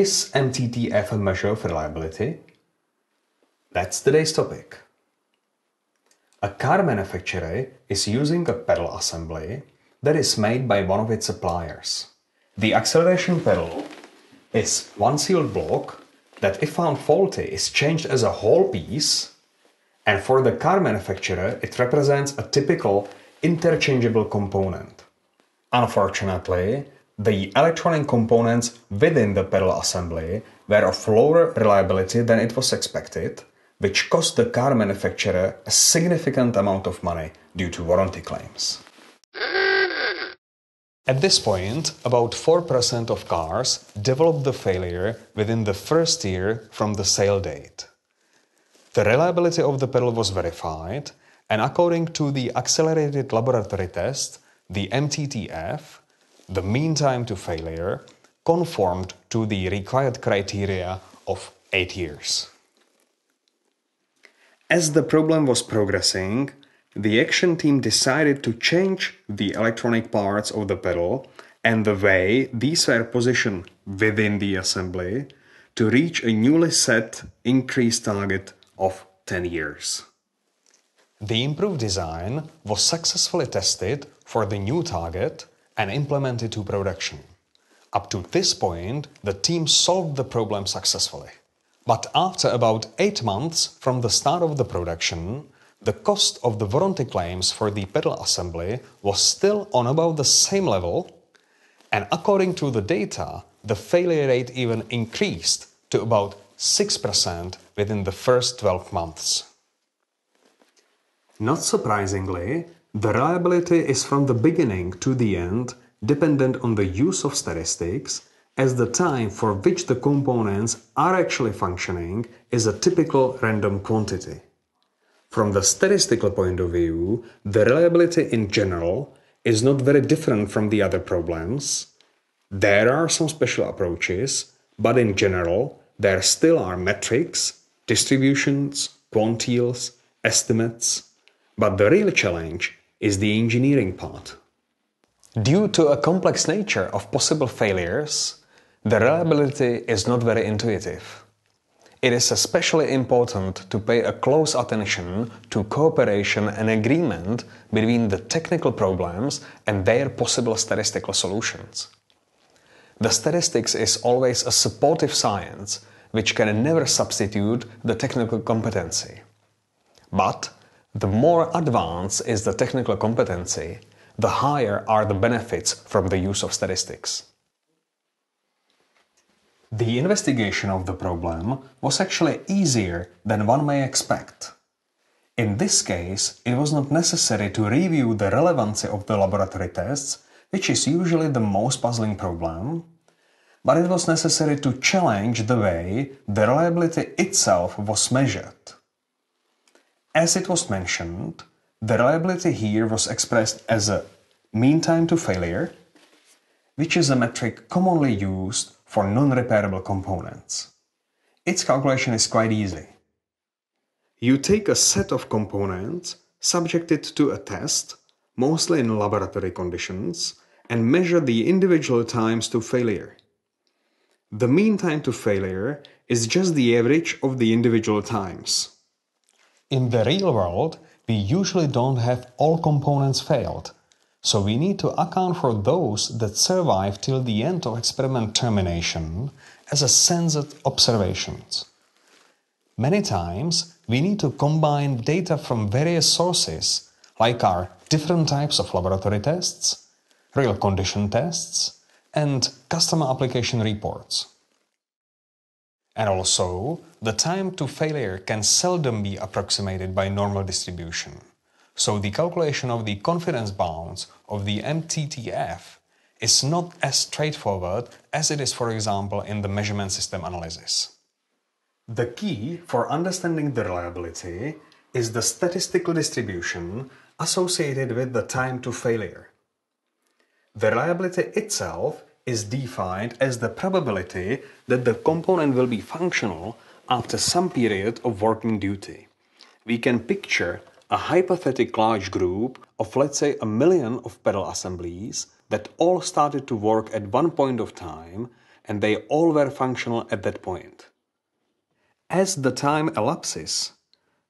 Is MTTF a measure of reliability? That's today's topic. A car manufacturer is using a pedal assembly that is made by one of its suppliers. The acceleration pedal is one sealed block that if found faulty is changed as a whole piece and for the car manufacturer it represents a typical interchangeable component. Unfortunately, the electronic components within the pedal assembly were of lower reliability than it was expected which cost the car manufacturer a significant amount of money due to warranty claims. At this point, about 4% of cars developed the failure within the first year from the sale date. The reliability of the pedal was verified, and according to the accelerated laboratory test, the MTTF, the mean time to failure, conformed to the required criteria of 8 years. As the problem was progressing, the action team decided to change the electronic parts of the pedal and the way these were positioned within the assembly to reach a newly set increased target of 10 years. The improved design was successfully tested for the new target and implement it to production. Up to this point, the team solved the problem successfully. But after about eight months from the start of the production, the cost of the warranty claims for the pedal assembly was still on about the same level, and according to the data, the failure rate even increased to about 6% within the first 12 months. Not surprisingly, the reliability is from the beginning to the end dependent on the use of statistics as the time for which the components are actually functioning is a typical random quantity. From the statistical point of view, the reliability in general is not very different from the other problems. There are some special approaches, but in general, there still are metrics, distributions, quantiles, estimates. But the real challenge is the engineering part. Due to a complex nature of possible failures, the reliability is not very intuitive. It is especially important to pay a close attention to cooperation and agreement between the technical problems and their possible statistical solutions. The statistics is always a supportive science which can never substitute the technical competency. But the more advanced is the technical competency, the higher are the benefits from the use of statistics. The investigation of the problem was actually easier than one may expect. In this case, it was not necessary to review the relevancy of the laboratory tests, which is usually the most puzzling problem, but it was necessary to challenge the way the reliability itself was measured. As it was mentioned, the reliability here was expressed as a mean time to failure, which is a metric commonly used for non-repairable components. Its calculation is quite easy. You take a set of components subjected to a test, mostly in laboratory conditions, and measure the individual times to failure. The mean time to failure is just the average of the individual times. In the real world, we usually don't have all components failed, so we need to account for those that survive till the end of experiment termination as a censored observations. Many times we need to combine data from various sources like our different types of laboratory tests, real condition tests, and customer application reports. And also, the time to failure can seldom be approximated by normal distribution. So the calculation of the confidence bounds of the MTTF is not as straightforward as it is, for example, in the measurement system analysis. The key for understanding the reliability is the statistical distribution associated with the time to failure. The reliability itself is defined as the probability that the component will be functional after some period of working duty. We can picture a hypothetical large group of let's say a million of pedal assemblies that all started to work at one point of time and they all were functional at that point. As the time elapses,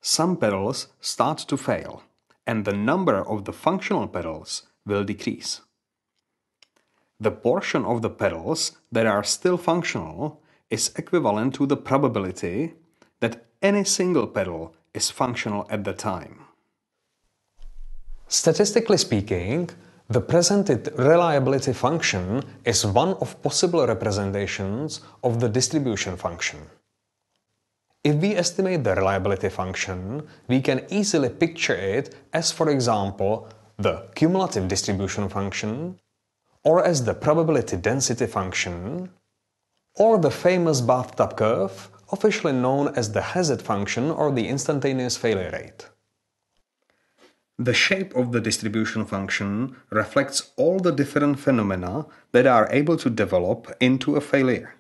some pedals start to fail, and the number of the functional pedals will decrease. The portion of the pedals that are still functional is equivalent to the probability that any single pedal is functional at the time. Statistically speaking, the presented reliability function is one of possible representations of the distribution function. If we estimate the reliability function, we can easily picture it as, for example, the cumulative distribution function, or as the probability density function, or the famous bathtub curve, officially known as the hazard function or the instantaneous failure rate. The shape of the distribution function reflects all the different phenomena that are able to develop into a failure.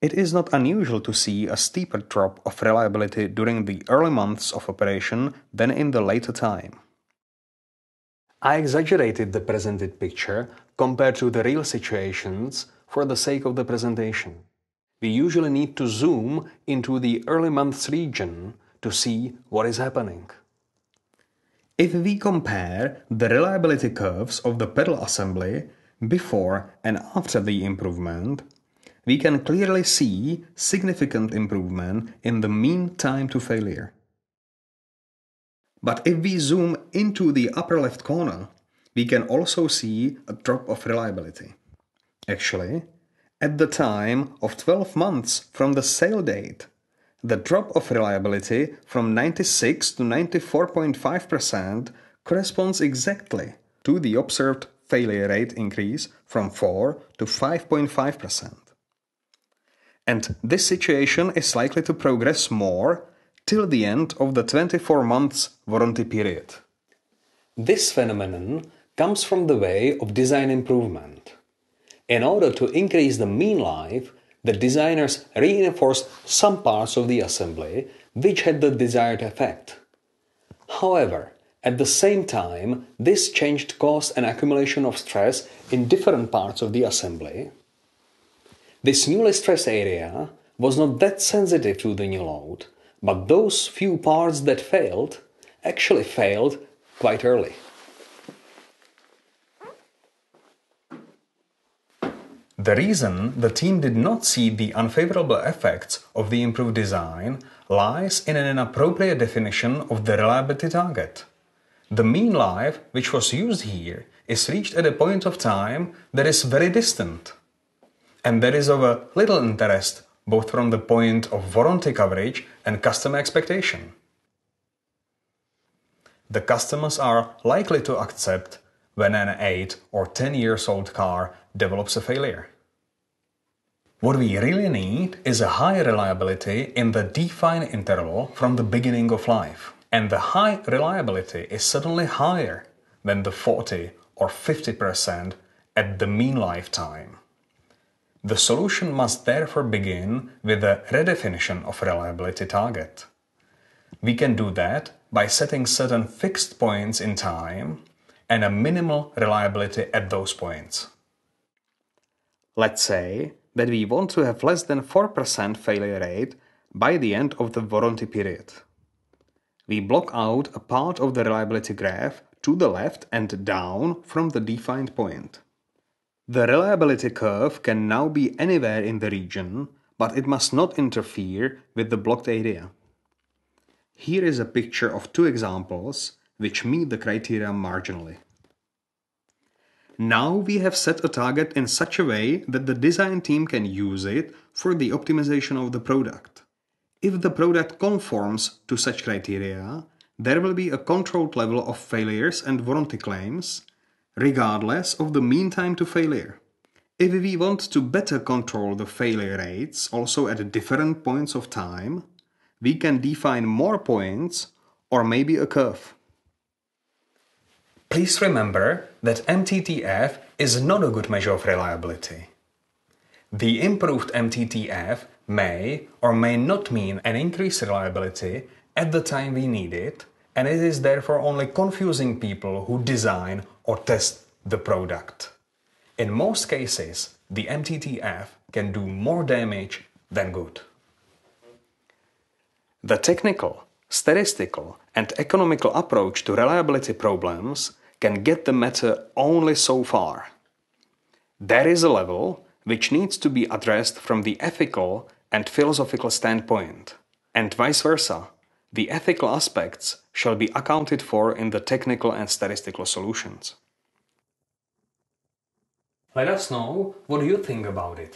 It is not unusual to see a steeper drop of reliability during the early months of operation than in the later time. I exaggerated the presented picture compared to the real situations for the sake of the presentation. We usually need to zoom into the early months region to see what is happening. If we compare the reliability curves of the pedal assembly before and after the improvement, we can clearly see significant improvement in the mean time to failure. But if we zoom into the upper left corner, we can also see a drop of reliability. Actually, at the time of 12 months from the sale date, the drop of reliability from 96 to 94.5% corresponds exactly to the observed failure rate increase from 4 to 5.5%. And this situation is likely to progress more till the end of the 24 months warranty period. This phenomenon comes from the way of design improvement. In order to increase the mean life, the designers reinforced some parts of the assembly which had the desired effect. However, at the same time, this changed caused an accumulation of stress in different parts of the assembly. This newly stressed area was not that sensitive to the new load, but those few parts that failed actually failed quite early. The reason the team did not see the unfavorable effects of the improved design lies in an inappropriate definition of the reliability target. The mean life which was used here is reached at a point of time that is very distant. And that is of little interest both from the point of warranty coverage and customer expectation. The customers are likely to accept when an 8 or 10 years old car develops a failure. What we really need is a high reliability in the defined interval from the beginning of life. And the high reliability is certainly higher than the 40 or 50% at the mean lifetime. The solution must therefore begin with a redefinition of reliability target. We can do that by setting certain fixed points in time and a minimal reliability at those points. Let's say that we want to have less than 4% failure rate by the end of the warranty period. We block out a part of the reliability graph to the left and down from the defined point. The reliability curve can now be anywhere in the region, but it must not interfere with the blocked area. Here is a picture of two examples which meet the criteria marginally. Now we have set a target in such a way that the design team can use it for the optimization of the product. If the product conforms to such criteria, there will be a controlled level of failures and warranty claims, regardless of the mean time to failure. If we want to better control the failure rates also at different points of time, we can define more points or maybe a curve. Please remember that MTTF is not a good measure of reliability. The improved MTTF may or may not mean an increased reliability at the time we need it, and it is therefore only confusing people who design or test the product. In most cases, the MTTF can do more damage than good. The technical, statistical, and economical approach to reliability problems can get the matter only so far. There is a level which needs to be addressed from the ethical and philosophical standpoint, and vice versa. The ethical aspects shall be accounted for in the technical and statistical solutions. Let us know what you think about it.